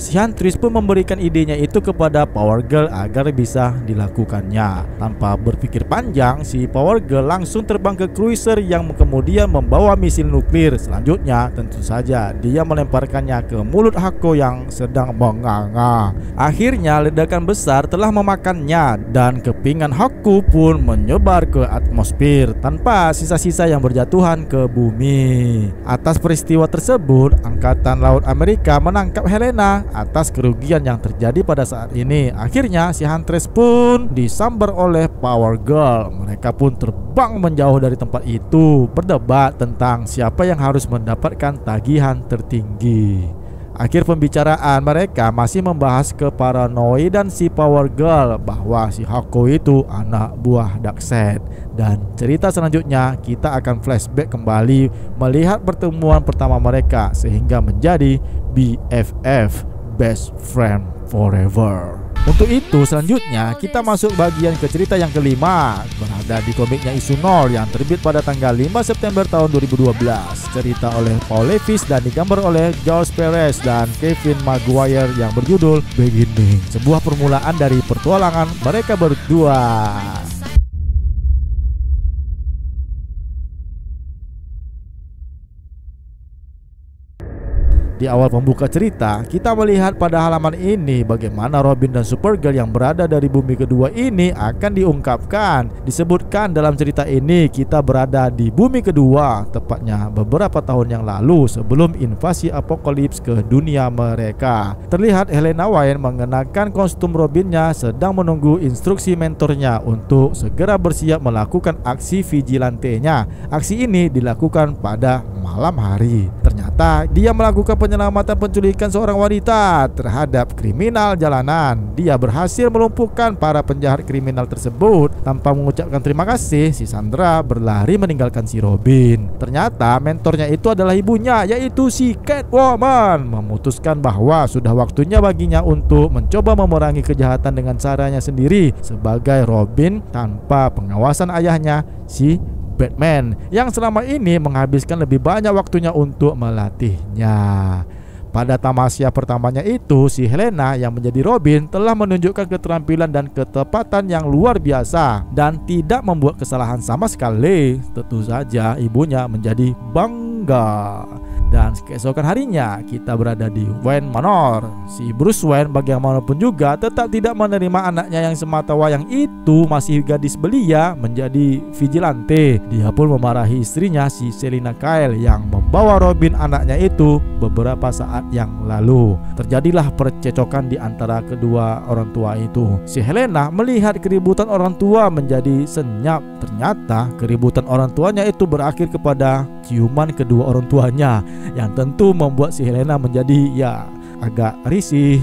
si Huntress pun memberikan idenya itu kepada Power Girl agar bisa dilakukannya. Tanpa berpikir panjang, si Power Girl langsung terbang ke cruiser yang kemudian membawa misil nuklir. Selanjutnya, tentu saja dia melemparkannya ke mulut Hako yang sedang menganga. Akhirnya, ledakan besar telah memakannya dan kepingan Haku pun menyebar ke atmosfer tanpa sisa-sisa yang berjatuhan ke bumi. Atas peristiwa tersebut, Angkatan Laut Amerika menangkap Helena atas kerugian yang terjadi pada saat ini. Akhirnya si Huntress pun disambar oleh Power Girl. Mereka pun terbang menjauh dari tempat itu, berdebat tentang siapa yang harus mendapatkan tagihan tertinggi. Akhir pembicaraan mereka masih membahas keparanoidan si Power Girl bahwa si Hako itu anak buah Darkseid. Dan cerita selanjutnya kita akan flashback kembali melihat pertemuan pertama mereka sehingga menjadi BFF Best Friend Forever. Untuk itu selanjutnya kita masuk bagian ke cerita yang kelima. Berada di komiknya Isu Nol yang terbit pada tanggal 5 September tahun 2012 Cerita oleh Paul Levis dan digambar oleh George Perez dan Kevin Maguire yang berjudul Beginning. Sebuah permulaan dari pertualangan mereka berdua Di awal pembuka cerita, kita melihat pada halaman ini bagaimana Robin dan Supergirl yang berada dari bumi kedua ini akan diungkapkan. Disebutkan dalam cerita ini kita berada di bumi kedua, tepatnya beberapa tahun yang lalu sebelum invasi apokalips ke dunia mereka. Terlihat Helena Wayne mengenakan kostum Robinnya sedang menunggu instruksi mentornya untuk segera bersiap melakukan aksi vigilantenya. Aksi ini dilakukan pada malam hari. Ternyata dia melakukan penyelamatan penculikan seorang wanita terhadap kriminal jalanan. Dia berhasil melumpuhkan para penjahat kriminal tersebut tanpa mengucapkan terima kasih. Si Sandra berlari meninggalkan si Robin. Ternyata mentornya itu adalah ibunya, yaitu si Catwoman. Memutuskan bahwa sudah waktunya baginya untuk mencoba memerangi kejahatan dengan caranya sendiri sebagai Robin tanpa pengawasan ayahnya, si Batman yang selama ini menghabiskan lebih banyak waktunya untuk melatihnya. Pada tamasya pertamanya itu, si Helena yang menjadi Robin telah menunjukkan keterampilan dan ketepatan yang luar biasa dan tidak membuat kesalahan sama sekali. Tentu saja ibunya menjadi bangga. Dan keesokan harinya kita berada di Wayne Manor. Si Bruce Wayne bagaimanapun juga tetap tidak menerima anaknya yang semata wayang itu. Masih gadis belia menjadi vigilante. Dia pun memarahi istrinya si Selina Kyle yang membawa Robin anaknya itu beberapa saat yang lalu. Terjadilah percecokan di antara kedua orang tua itu. Si Helena melihat keributan orang tua menjadi senyap. Ternyata keributan orang tuanya itu berakhir kepada ciuman kedua orang tuanya yang tentu membuat si Helena menjadi ya agak risih.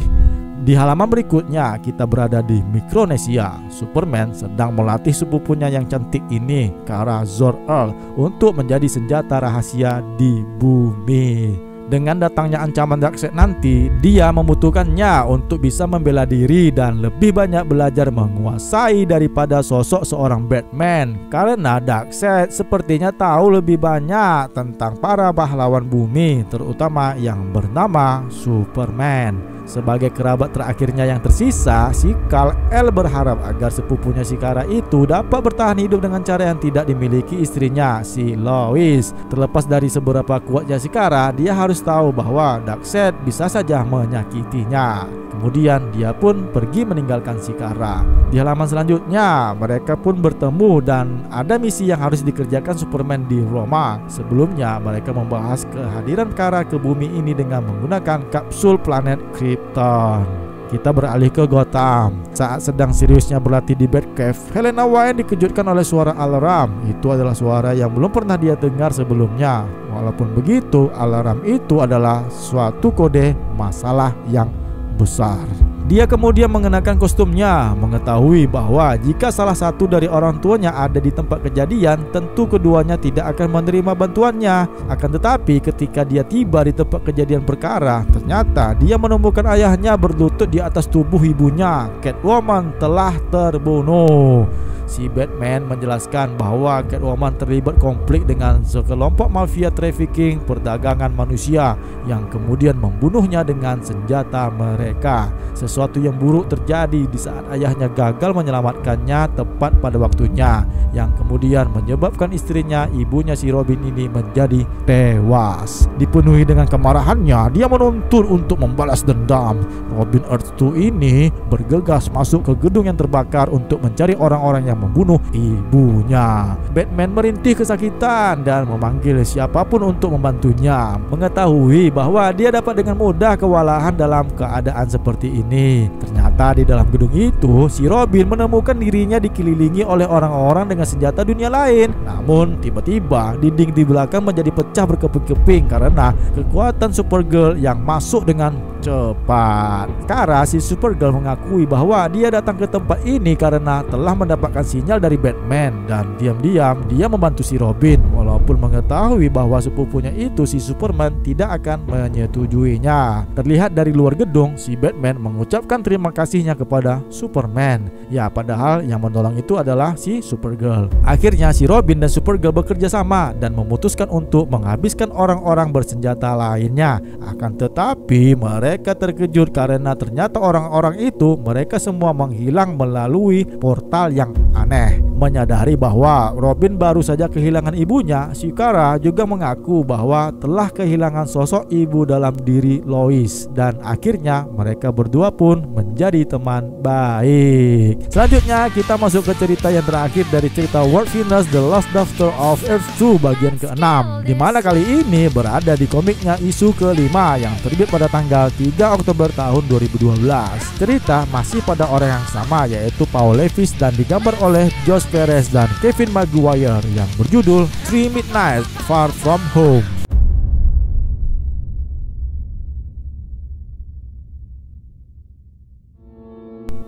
Di halaman berikutnya kita berada di Mikronesia. Superman sedang melatih sepupunya yang cantik ini, Kara Zor-El, untuk menjadi senjata rahasia di bumi. Dengan datangnya ancaman Darkseid nanti, dia membutuhkannya untuk bisa membela diri dan lebih banyak belajar menguasai daripada sosok seorang Batman. Karena Darkseid sepertinya tahu lebih banyak tentang para pahlawan bumi, terutama yang bernama Superman. Sebagai kerabat terakhirnya yang tersisa, si Kal-El berharap agar sepupunya si Kara itu dapat bertahan hidup dengan cara yang tidak dimiliki istrinya, si Lois. Terlepas dari seberapa kuatnya si Kara, dia harus tahu bahwa Darkseid bisa saja menyakitinya. Kemudian dia pun pergi meninggalkan si Kara. Di halaman selanjutnya, mereka pun bertemu dan ada misi yang harus dikerjakan Superman di Roma. Sebelumnya, mereka membahas kehadiran Kara ke bumi ini dengan menggunakan kapsul planet Krypton. Kita beralih ke Gotham. Saat sedang seriusnya berlatih di Batcave, Helena Wayne dikejutkan oleh suara alarm. Itu adalah suara yang belum pernah dia dengar sebelumnya. Walaupun begitu, alarm itu adalah suatu kode masalah yang besar. Dia kemudian mengenakan kostumnya, mengetahui bahwa jika salah satu dari orang tuanya ada di tempat kejadian, tentu keduanya tidak akan menerima bantuannya. Akan tetapi, ketika dia tiba di tempat kejadian perkara, ternyata dia menemukan ayahnya berlutut di atas tubuh ibunya. Catwoman telah terbunuh. Si Batman menjelaskan bahwa Catwoman terlibat konflik dengan sekelompok mafia trafficking perdagangan manusia yang kemudian membunuhnya dengan senjata mereka. Sesuatu yang buruk terjadi di saat ayahnya gagal menyelamatkannya tepat pada waktunya yang kemudian menyebabkan istrinya, ibunya si Robin ini menjadi tewas. Dipenuhi dengan kemarahannya, dia menuntut untuk membalas dendam. Robin Earth 2 ini bergegas masuk ke gedung yang terbakar untuk mencari orang-orang yang membunuh ibunya. Batman merintih kesakitan dan memanggil siapa pun untuk membantunya. Mengetahui bahwa dia dapat dengan mudah kewalahan dalam keadaan seperti ini. Ternyata Ternyata di dalam gedung itu, si Robin menemukan dirinya dikelilingi oleh orang-orang dengan senjata dunia lain. Namun, tiba-tiba dinding di belakang menjadi pecah berkeping-keping karena kekuatan Supergirl yang masuk dengan cepat. Sekarang si Supergirl mengakui bahwa dia datang ke tempat ini karena telah mendapatkan sinyal dari Batman dan diam-diam dia membantu si Robin walaupun mengetahui bahwa sepupunya itu si Superman tidak akan menyetujuinya. Terlihat dari luar gedung si Batman mengucapkan terima kasihnya kepada Superman. Ya padahal yang menolong itu adalah si Supergirl. Akhirnya si Robin dan Supergirl bekerja sama dan memutuskan untuk menghabiskan orang-orang bersenjata lainnya. Akan tetapi mereka terkejut karena ternyata orang-orang itu mereka semua menghilang melalui portal yang aneh. Menyadari bahwa Robin baru saja kehilangan ibunya, Shikara juga mengaku bahwa telah kehilangan sosok ibu dalam diri Lois dan akhirnya mereka berdua pun menjadi teman baik. Selanjutnya kita masuk ke cerita yang terakhir dari cerita World Venus The Lost Daughter of Earth 2 bagian ke-6 di mana kali ini berada di komiknya isu kelima yang terbit pada tanggal 3 Oktober tahun 2012. Cerita masih pada orang yang sama yaitu Paul Levis dan digambar oleh Josh Perez dan Kevin Maguire yang berjudul Three Midnight Far From Home.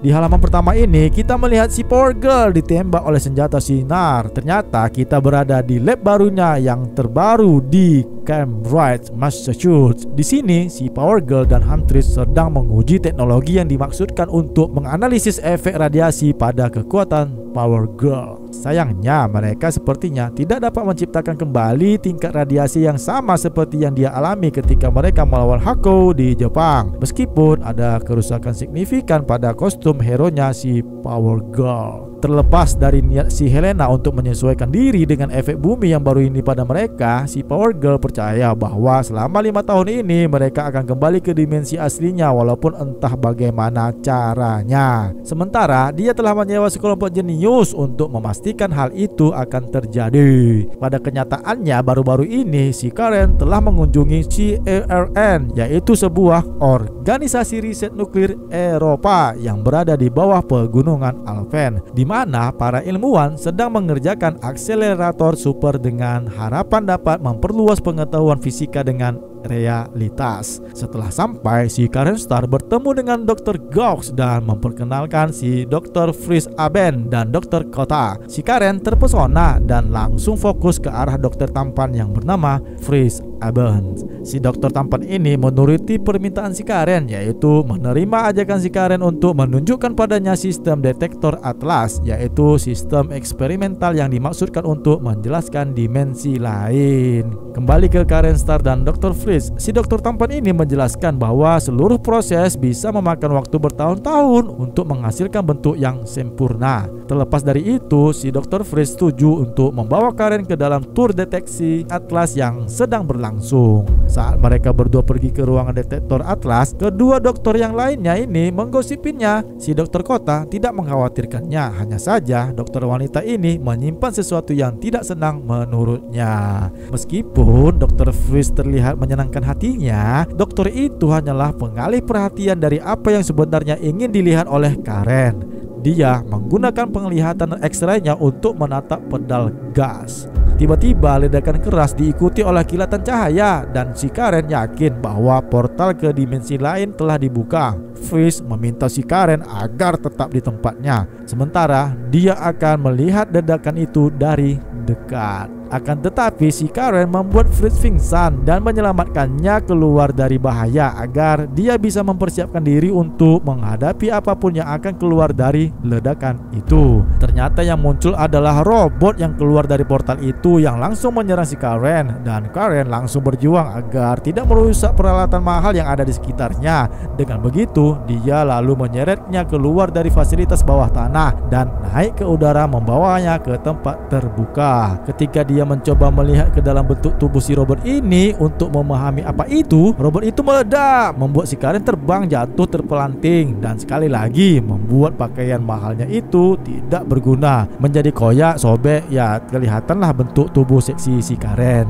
Di halaman pertama ini kita melihat si Power Girl ditembak oleh senjata sinar. Ternyata kita berada di lab barunya yang terbaru di Cambridge, Massachusetts. Di sini si Power Girl dan Huntress sedang menguji teknologi yang dimaksudkan untuk menganalisis efek radiasi pada kekuatan Power Girl. Sayangnya mereka sepertinya tidak dapat menciptakan kembali tingkat radiasi yang sama seperti yang dia alami ketika mereka melawan Hako di Jepang. Meskipun ada kerusakan signifikan pada kostum hero-nya si Power Girl. Terlepas dari niat si Helena untuk menyesuaikan diri dengan efek bumi yang baru ini pada mereka, si Power Girl percaya bahwa selama lima tahun ini mereka akan kembali ke dimensi aslinya walaupun entah bagaimana caranya. Sementara dia telah menyewa sekelompok jenius untuk memastikan hal itu akan terjadi. Pada kenyataannya baru-baru ini si Karen telah mengunjungi CERN yaitu sebuah organisasi riset nuklir Eropa yang berada di bawah pegunungan Alpen di mana para ilmuwan sedang mengerjakan akselerator super dengan harapan dapat memperluas pengetahuan fisika dengan realitas. Setelah sampai, si Karen Star bertemu dengan Dr. Gox dan memperkenalkan si Dr. Fris Aben dan Dr. Kota. Si Karen terpesona dan langsung fokus ke arah dokter tampan yang bernama Fris Aben. Si dokter tampan ini menuruti permintaan si Karen yaitu menerima ajakan si Karen untuk menunjukkan padanya sistem detektor atlas yaitu sistem eksperimental yang dimaksudkan untuk menjelaskan dimensi lain. Kembali ke Karen Star dan Dr. Fritz, si dokter tampan ini menjelaskan bahwa seluruh proses bisa memakan waktu bertahun-tahun untuk menghasilkan bentuk yang sempurna. Terlepas dari itu, si Dr. Fritz setuju untuk membawa Karen ke dalam tur deteksi atlas yang sedang berlangsung. Saat mereka berdua pergi ke ruangan detektor atlas, kedua dokter yang lainnya ini menggosipinnya. Si dokter kota tidak mengkhawatirkannya, hanya saja dokter wanita ini menyimpan sesuatu yang tidak senang menurutnya. Meskipun dokter Fritz terlihat menyenangkan hatinya, dokter itu hanyalah pengalih perhatian dari apa yang sebenarnya ingin dilihat oleh Karen. Dia menggunakan penglihatan X-ray-nya untuk menatap pedal gas. Tiba-tiba ledakan keras diikuti oleh kilatan cahaya dan si Karen yakin bahwa portal ke dimensi lain telah dibuka. Fritz meminta si Karen agar tetap di tempatnya. Sementara dia akan melihat ledakan itu dari dekat. Akan tetapi si Karen membuat Fritz pingsan dan menyelamatkannya keluar dari bahaya agar dia bisa mempersiapkan diri untuk menghadapi apa pun yang akan keluar dari ledakan itu. Ternyata yang muncul adalah robot yang keluar dari portal itu yang langsung menyerang si Karen dan Karen langsung berjuang agar tidak merusak peralatan mahal yang ada di sekitarnya. Dengan begitu, dia lalu menyeretnya keluar dari fasilitas bawah tanah dan naik ke udara membawanya ke tempat terbuka. Ketika dia mencoba melihat ke dalam bentuk tubuh si robot ini untuk memahami apa itu, robot itu meledak, membuat si Karen terbang jatuh terpelanting dan sekali lagi membuat pakaian mahalnya itu tidak berguna, menjadi koyak, sobek, ya kelihatanlah bentuk tubuh seksi si Karen.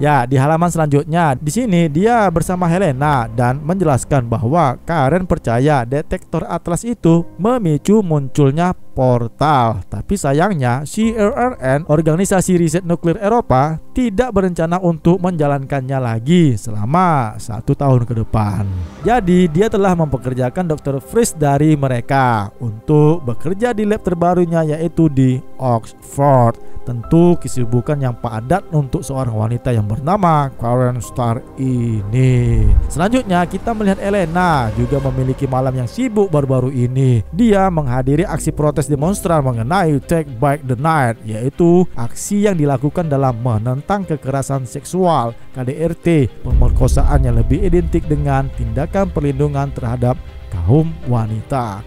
Ya, di halaman selanjutnya, di sini dia bersama Helena dan menjelaskan bahwa Karen percaya detektor atlas itu memicu munculnya portal. Tapi sayangnya, CERN, organisasi riset nuklir Eropa, tidak berencana untuk menjalankannya lagi selama satu tahun ke depan. Jadi, dia telah mempekerjakan Dr. Fries dari mereka untuk bekerja di lab terbarunya yaitu di Oxford. Tentu kesibukan yang padat untuk seorang wanita yang bernama Karen Starr ini. Selanjutnya kita melihat Elena juga memiliki malam yang sibuk baru-baru ini. Dia menghadiri aksi protes demonstran mengenai Take Back the Night, yaitu aksi yang dilakukan dalam menentang kekerasan seksual KDRT, pemerkosaan yang lebih identik dengan tindakan perlindungan terhadap kaum wanita.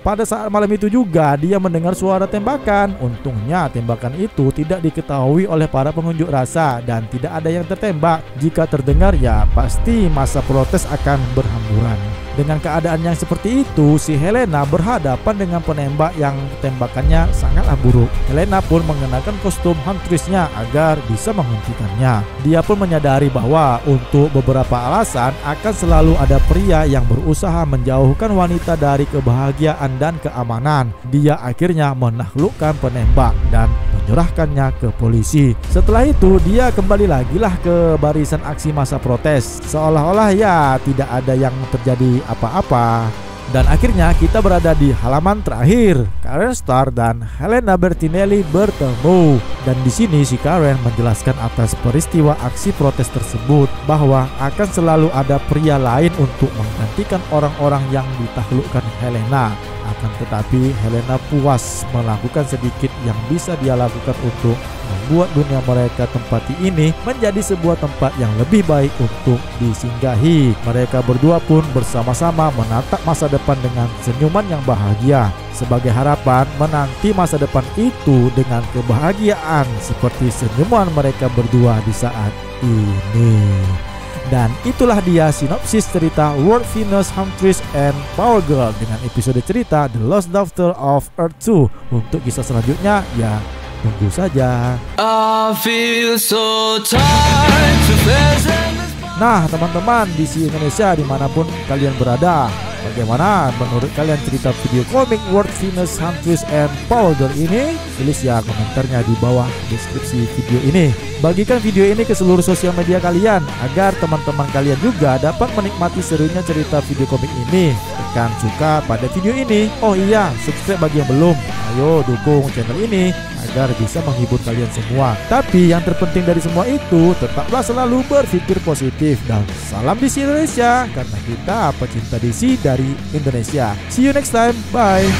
Pada saat malam itu juga dia mendengar suara tembakan. Untungnya tembakan itu tidak diketahui oleh para pengunjuk rasa dan tidak ada yang tertembak. Jika terdengar ya pasti masa protes akan berhamburan. Dengan keadaan yang seperti itu, si Helena berhadapan dengan penembak yang tembakannya sangatlah buruk. Helena pun mengenakan kostum huntressnya agar bisa menghentikannya. Dia pun menyadari bahwa untuk beberapa alasan akan selalu ada pria yang berusaha menjauhkan wanita dari kebahagiaan dan keamanan. Dia akhirnya menaklukkan penembak dan menyerahkannya ke polisi. Setelah itu dia kembali lagi lah ke barisan aksi masa protes. Seolah-olah ya tidak ada yang terjadi apa-apa. Dan akhirnya kita berada di halaman terakhir. Karen Starr dan Helena Bertinelli bertemu. Dan di sini si Karen menjelaskan atas peristiwa aksi protes tersebut bahwa akan selalu ada pria lain untuk menggantikan orang-orang yang ditaklukkan Helena. Akan tetapi Helena puas melakukan sedikit yang bisa dia lakukan untuk membuat dunia mereka tempati ini menjadi sebuah tempat yang lebih baik untuk disinggahi. Mereka berdua pun bersama-sama menatap masa depan dengan senyuman yang bahagia. Sebagai harapan menanti masa depan itu dengan kebahagiaan seperti senyuman mereka berdua di saat ini. Dan itulah dia sinopsis cerita World Venus, Humphreys, and Power Girl dengan episode cerita The Lost Daughter of Earth 2. Untuk kisah selanjutnya ya tunggu saja. I feel so tired to face it. Nah teman-teman di si Indonesia di mana pun kalian berada Bagaimana menurut kalian cerita video komik World Venus, Humphreys, and Girl ini? Tulis ya komentarnya di bawah deskripsi video ini. Bagikan video ini ke seluruh sosial media kalian Agar teman-teman kalian juga dapat menikmati serunya cerita video komik ini. Tekan suka pada video ini. Oh iya, subscribe bagi yang belum. Ayo dukung channel ini agar bisa menghibur kalian semua. Tapi yang terpenting dari semua itu, tetaplah selalu berpikir positif. Dan salam DC Indonesia karena kita pecinta DC dari Indonesia. See you next time. Bye.